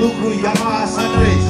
lucro Yamaha 103.